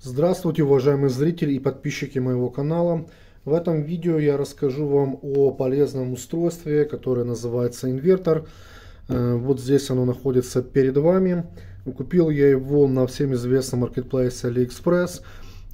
Здравствуйте, уважаемые зрители и подписчики моего канала. В этом видео я расскажу вам о полезном устройстве, которое называется инвертор. Э, вот здесь оно находится перед вами. Купил я его на всем известном маркетплейсе AliExpress.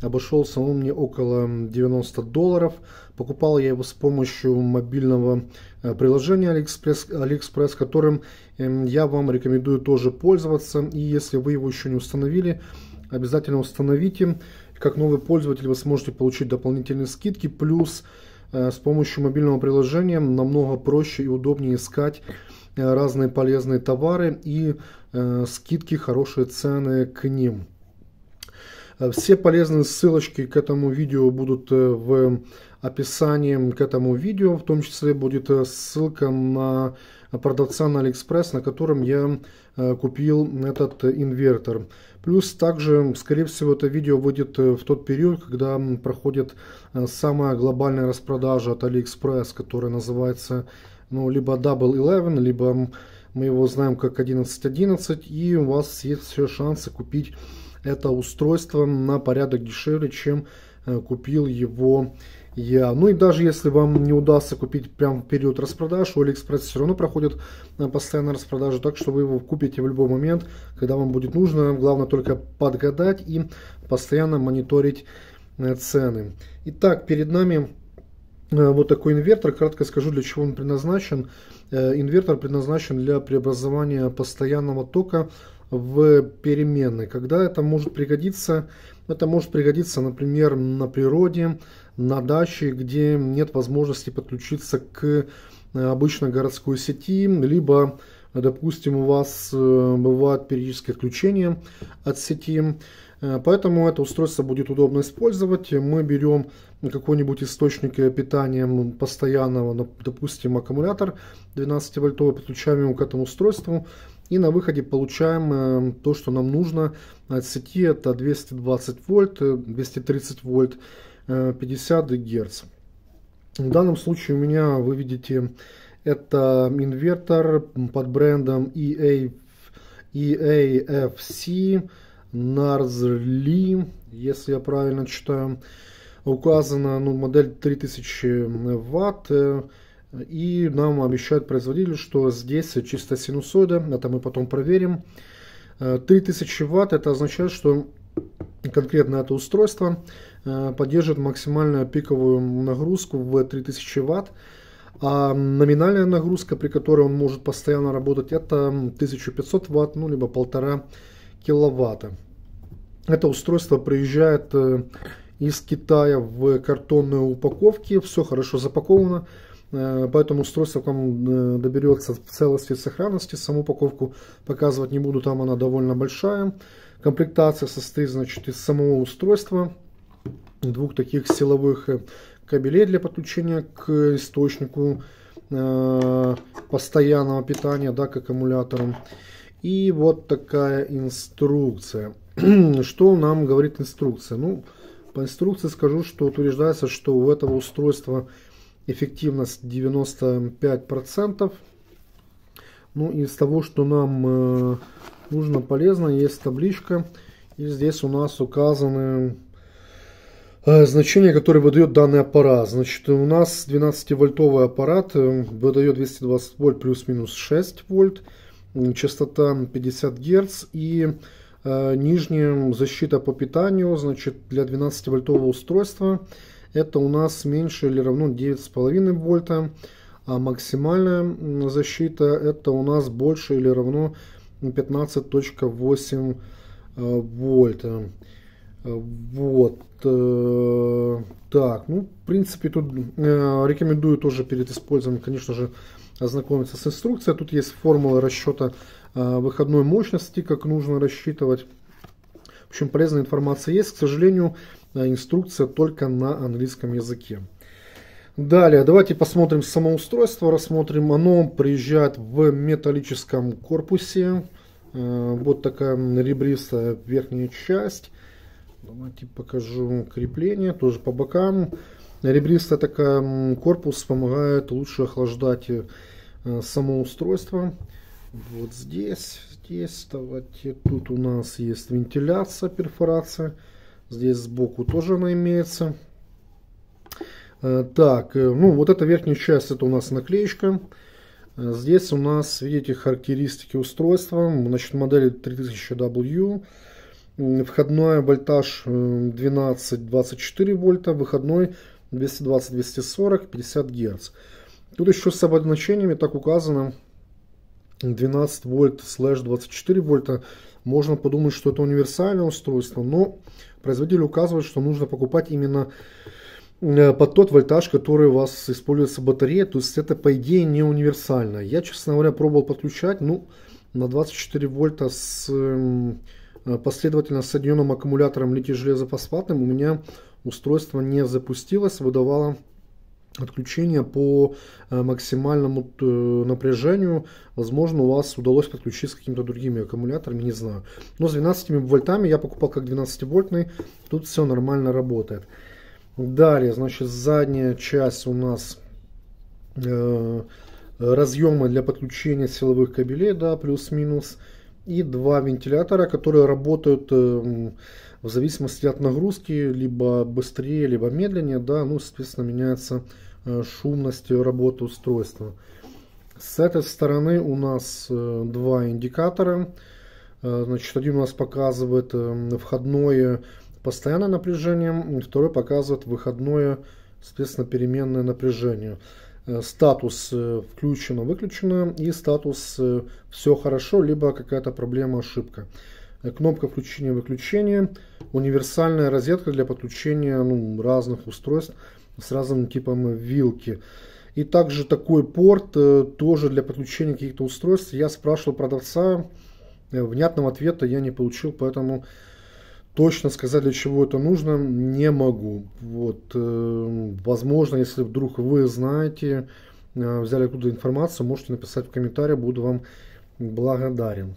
Обошелся он мне около 90 долларов. Покупал я его с помощью мобильного э, приложения AliExpress, AliExpress которым эм, я вам рекомендую тоже пользоваться. И если вы его еще не установили, обязательно установите. Как новый пользователь вы сможете получить дополнительные скидки, плюс э, с помощью мобильного приложения намного проще и удобнее искать э, разные полезные товары и э, скидки, хорошие цены к ним. Все полезные ссылочки к этому видео будут в описании к этому видео. В том числе будет ссылка на продавца на Алиэкспресс, на котором я купил этот инвертор. Плюс также, скорее всего, это видео выйдет э, в тот период, когда проходит э, самая глобальная распродажа от AliExpress, которая называется ну, либо Double Eleven, либо мы его знаем как 11.11, и у вас есть все шансы купить это устройство на порядок дешевле, чем э, купил его я. Ну и даже если вам не удастся купить прямо в период распродаж, у Алиэкспресс все равно проходит э, постоянно распродажи, так что вы его купите в любой момент, когда вам будет нужно. Главное только подгадать и постоянно мониторить э, цены. Итак, перед нами э, вот такой инвертор. Кратко скажу, для чего он предназначен. Инвертор предназначен для преобразования постоянного тока в переменной. Когда это может пригодиться? Это может пригодиться, например, на природе, на даче, где нет возможности подключиться к э, обычной городской сети, либо, допустим, у вас э, бывают периодические отключения от сети. Э, поэтому это устройство будет удобно использовать. Мы берем какой-нибудь источник питания постоянного, допустим, аккумулятор 12 вольтовый, подключаем его к этому устройству и на выходе получаем то, что нам нужно от сети. Это 220 вольт, 230 вольт 50 Гц. В данном случае у меня, вы видите, это инвертор под брендом EA, EAFC Narzli, если я правильно читаю. Указана ну, модель 3000 Вт. И нам обещают производитель, что здесь чисто синусоида. Это мы потом проверим. 3000 Вт это означает, что конкретно это устройство э, поддерживает максимальную пиковую нагрузку в 3000 Вт. А номинальная нагрузка, при которой он может постоянно работать, это 1500 Вт, ну либо 1,5 киловатта. Это устройство приезжает э, из Китая в картонной упаковке, все хорошо запаковано, э, поэтому устройство к вам доберется в целости и сохранности. Саму упаковку показывать не буду, там она довольно большая. Комплектация состоит значит, из самого устройства, двух таких силовых э, кабелей для подключения к источнику э, постоянного питания, да, к аккумуляторам. И вот такая инструкция. что нам говорит инструкция? Ну, по инструкции скажу, что утверждается, что у этого устройства эффективность 95%. Ну, из того, что нам э, нужно, полезно. Есть табличка. И здесь у нас указаны э, значения, которые выдает данный аппарат. Значит, у нас 12-вольтовый аппарат э, выдает 220 вольт плюс-минус 6 вольт. Частота 50 Гц и нижняя защита по питанию, значит, для 12-вольтового устройства это у нас меньше или равно 9,5 вольта, а максимальная защита это у нас больше или равно 15.8 э, вольта. Вот. Э, так, ну, в принципе, тут э, рекомендую тоже перед использованием, конечно же, ознакомиться с инструкцией. Тут есть формула расчета выходной мощности, как нужно рассчитывать. Общем, полезная информация есть. К сожалению, инструкция только на английском языке. Далее, давайте посмотрим само устройство, рассмотрим. Оно приезжает в металлическом корпусе. Э, вот такая ребристая верхняя часть. Давайте покажу крепление, тоже по бокам. Ребристая такая корпус помогает лучше охлаждать э, само устройство. Вот здесь, давайте, тут у нас есть вентиляция, перфорация. Здесь сбоку тоже она имеется. Э, так, э, ну вот эта верхняя часть, это у нас наклеечка. Здесь у нас, видите, характеристики устройства. Значит, модель 3000W. Входной вольтаж 12-24 вольта, выходной 220-240, 50 Гц. Тут еще с обозначениями так указано 12 вольт слэш 24 вольта. Можно подумать, что это универсальное устройство, но производитель указывает, что нужно покупать именно э, под тот вольтаж, который у вас используется батарея. То есть это по идее не универсально. Я, честно говоря, пробовал подключать, ну, на 24 вольта с эм, последовательно соединенным аккумулятором литий-железофосфатным у меня устройство не запустилось, выдавало отключение по э, максимальному э, напряжению. Возможно, у вас удалось подключить с какими-то другими аккумуляторами, не знаю. Но с 12 вольтами я покупал как 12 вольтный. Тут все нормально работает. Далее, значит, задняя часть у нас э, разъемы для подключения силовых кабелей, да, плюс-минус. И два вентилятора, которые работают э, в зависимости от нагрузки, либо быстрее, либо медленнее, да, ну, соответственно, меняется э, шумность работы устройства. С этой стороны у нас э, два индикатора. Э, значит, один у нас показывает входное постоянное напряжение, второй показывает выходное, соответственно, переменное напряжение. Статус включено, выключено и статус все хорошо, либо какая-то проблема, ошибка. Э, кнопка включения-выключения, универсальная розетка для подключения ну, разных устройств с разным типом вилки. И также такой порт э, тоже для подключения каких-то устройств. Я спрашивал продавца, э, внятного ответа я не получил, поэтому точно сказать, для чего это нужно, не могу. Вот, возможно, если вдруг вы знаете, взяли оттуда информацию, можете написать в комментариях, буду вам благодарен.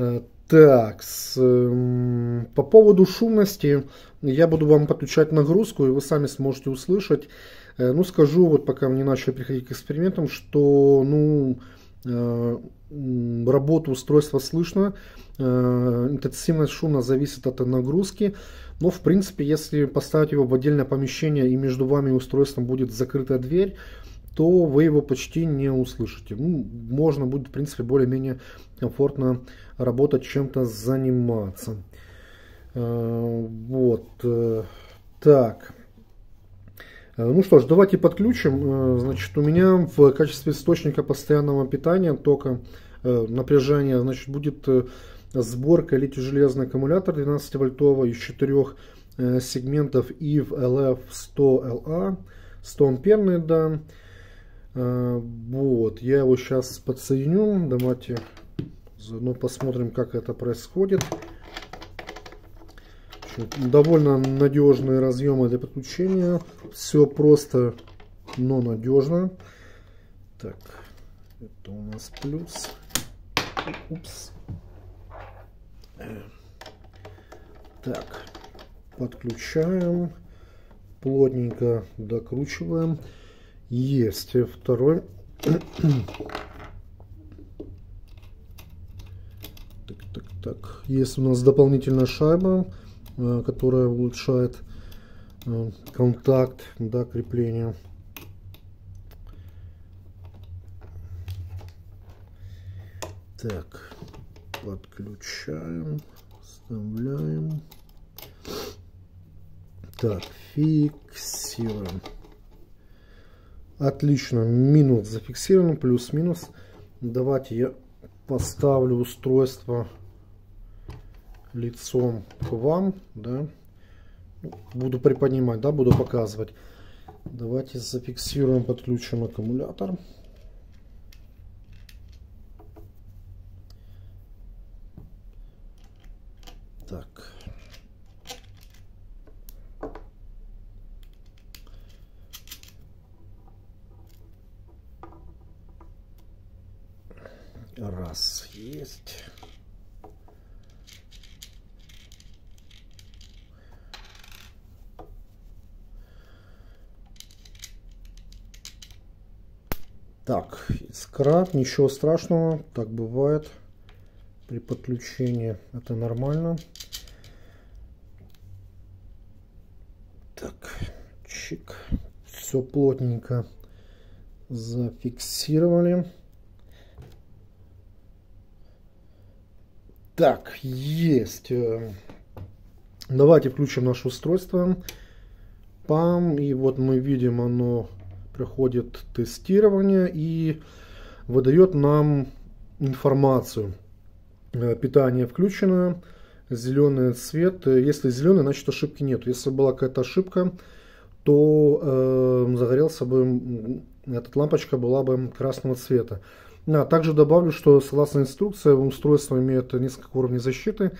Э, так, с, эм, по поводу шумности я буду вам подключать нагрузку, и вы сами сможете услышать. Э, ну, скажу, вот пока мне начали приходить к экспериментам, что, ну, э, работу устройства слышно, интенсивность шума зависит от нагрузки, но, в принципе, если поставить его в отдельное помещение и между вами и устройством будет закрытая дверь, то вы его почти не услышите. Ну, можно будет, в принципе, более-менее комфортно работать, чем-то заниматься. Э, вот. Э, так. Э, ну что ж, давайте подключим. Значит, у меня в качестве источника постоянного питания тока напряжения, значит, будет сборка литий-железный аккумулятор 12 вольтовый из четырех сегментов EVE LF100LA, 100 амперный, да. Вот, я его сейчас подсоединю. Давайте Заодно посмотрим, как это происходит. Довольно надежные разъемы для подключения. Все просто, но надежно. Так, это у нас плюс. Упс. Так, подключаем. Плотненько докручиваем. Есть второй. Так, есть у нас дополнительная шайба, э, которая улучшает э, контакт, да, крепление. Так, подключаем, вставляем. Так, фиксируем. Отлично, минус зафиксирован, плюс-минус. Давайте я поставлю устройство лицом к вам, да, буду приподнимать, да, буду показывать. Давайте зафиксируем, подключим аккумулятор. Так. раз есть. Так, искра, ничего страшного, так бывает при подключении, это нормально. Так, чик, все плотненько зафиксировали. Так, есть. Давайте включим наше устройство. Пам. И вот мы видим, оно проходит тестирование и выдает нам информацию. Э, питание включено, зеленый цвет. Если зеленый, значит ошибки нет. Если была какая-то ошибка, то э, загорелся бы, эта лампочка была бы красного цвета. А, также добавлю, что согласно инструкции устройство имеет несколько уровней защиты.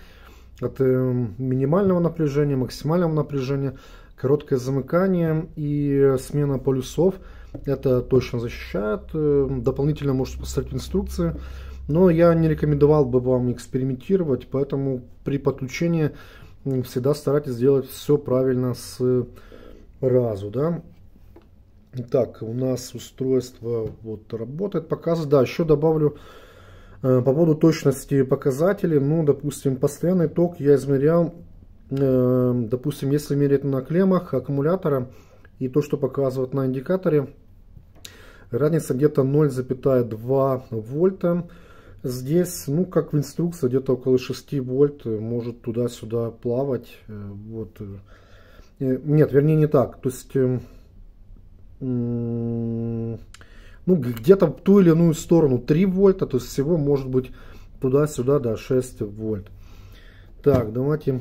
От э, минимального напряжения, максимального напряжения, короткое замыкание и смена полюсов. Это точно защищает. Э, дополнительно можете посмотреть инструкции. Но я не рекомендовал бы вам экспериментировать, поэтому при подключении всегда старайтесь сделать все правильно с разу. Да? Итак, у нас устройство вот работает, показывает. Да, еще добавлю э, по поводу точности показателей. Ну, допустим, постоянный ток я измерял, э, допустим, если мерить на клеммах аккумулятора и то, что показывает на индикаторе, разница где-то 0,2 вольта. Здесь, ну, как в инструкции, где-то около 6 вольт может туда-сюда плавать. Э, вот. Э, нет, вернее не так. То есть, эм, ну, где-то в ту или иную сторону 3 вольта, то есть всего может быть туда-сюда, да, 6 вольт. Так, давайте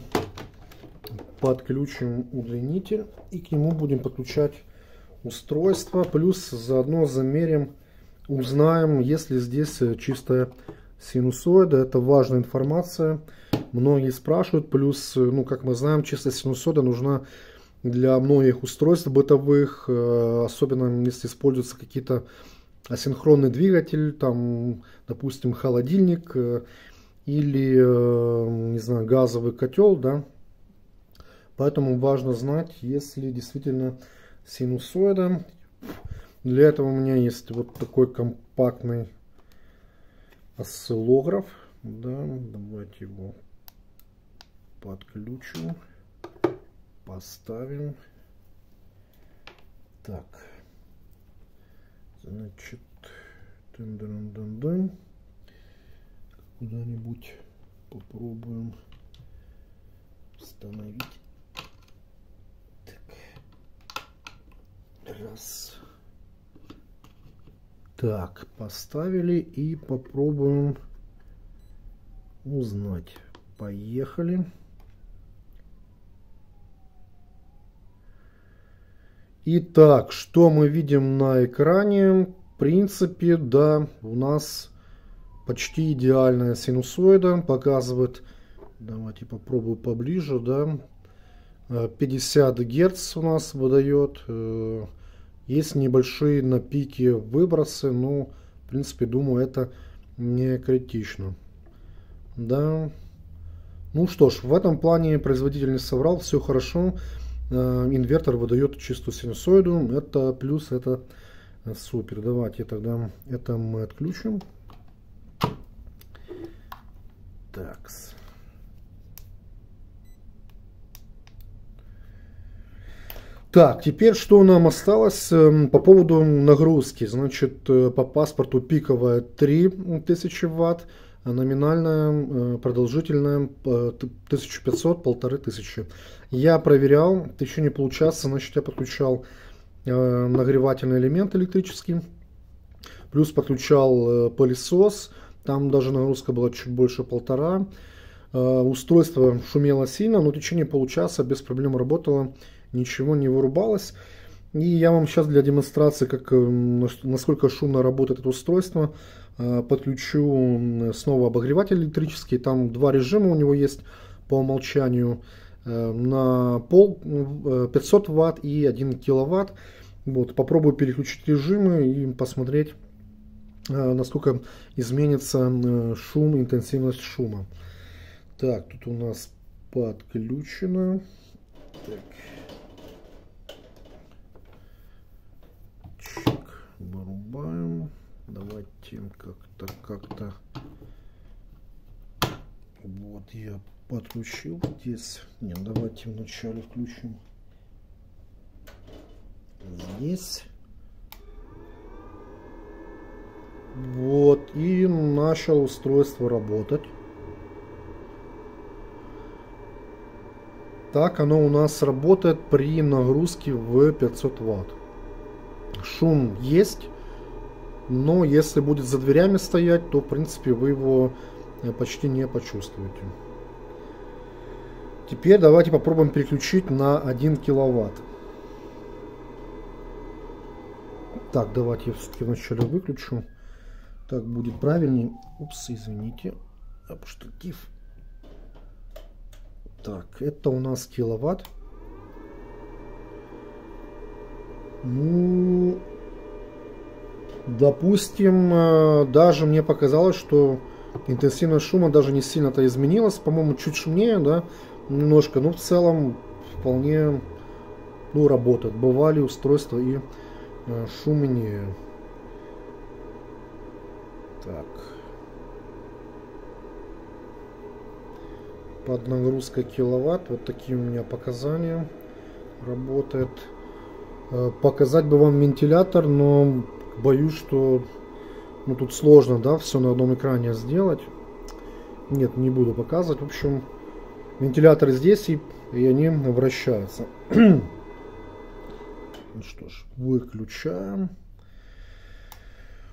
подключим удлинитель и к нему будем подключать устройство. Плюс заодно замерим, узнаем, если здесь чистая синусоида. Это важная информация. Многие спрашивают. Плюс, ну, как мы знаем, чистая синусоида нужна для многих устройств бытовых, э, особенно если используются какие-то асинхронный двигатель, там, допустим, холодильник э, или, э, не знаю, газовый котел, да. Поэтому важно знать, если действительно синусоида. Для этого у меня есть вот такой компактный осциллограф. Да, давайте его подключу поставим. Так. Значит, дын -дын -дын куда-нибудь попробуем установить. Так. Раз. Так, поставили и попробуем узнать. Поехали. Итак, что мы видим на экране? В принципе, да, у нас почти идеальная синусоида. Показывает, давайте попробую поближе, да, 50 Гц у нас выдает. Э, есть небольшие на пике выбросы, но, в принципе, думаю, это не критично. Да. Ну что ж, в этом плане производитель не соврал, все хорошо. Э, инвертор выдает чистую синусоиду. Это плюс, это супер. Давайте тогда это мы отключим. Так. Так, теперь что нам осталось эм, по поводу нагрузки. Значит, э, по паспорту пиковая 3000 ватт, номинальная, э, продолжительная 1500-1500. Я проверял, в течение получаса, значит, я подключал э, нагревательный элемент электрический, плюс подключал э, пылесос, там даже нагрузка была чуть больше полтора. Э, устройство шумело сильно, но в течение получаса без проблем работало, ничего не вырубалось. И я вам сейчас для демонстрации, как, э, насколько шумно работает это устройство, э, подключу снова обогреватель электрический. Там два режима у него есть по умолчанию. Э, на пол 500 э, ватт и 1 киловатт. Вот, попробую переключить режимы и посмотреть, э, насколько изменится шум, интенсивность шума. Так, тут у нас подключено. Так. Чик, вырубаем. Давайте как-то, как-то. Вот я подключил здесь. Не, давайте вначале включим. здесь. Вот, и начал устройство работать. Так оно у нас работает при нагрузке в 500 ватт. Шум есть, но если будет за дверями стоять, то в принципе вы его э, почти не почувствуете. Теперь давайте попробуем переключить на 1 киловатт. Так, давайте я все-таки вначале выключу. Так будет правильнее. Упс, извините. Штатив. Так, это у нас киловатт. Ну, допустим, э, даже мне показалось, что интенсивность шума даже не сильно-то изменилась. По-моему, чуть шумнее, да, немножко. Но в целом вполне ну, работает. Бывали устройства и э, шумнее. Так. под нагрузкой киловатт. Вот такие у меня показания. Работает. Э, показать бы вам вентилятор, но боюсь, что ну, тут сложно, да, все на одном экране сделать. Нет, не буду показывать. В общем, вентиляторы здесь и, и они вращаются. ну что ж, выключаем.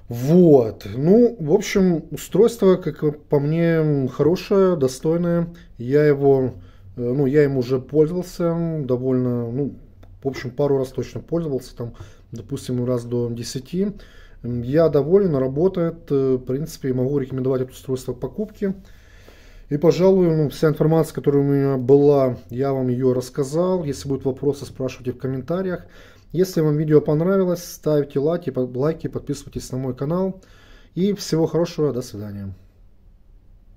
Вот. Ну, в общем, устройство, как по мне, хорошее, достойное. Я его, э, ну, я им уже пользовался довольно, ну, в общем, пару раз точно пользовался, там, допустим, раз до 10. Я доволен, работает, э, в принципе, могу рекомендовать это устройство к покупке. И, пожалуй, ну, вся информация, которая у меня была, я вам ее рассказал. Если будут вопросы, спрашивайте в комментариях. Если вам видео понравилось, ставьте лайки, лайки, подписывайтесь на мой канал. И всего хорошего, до свидания.